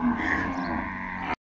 Yeah.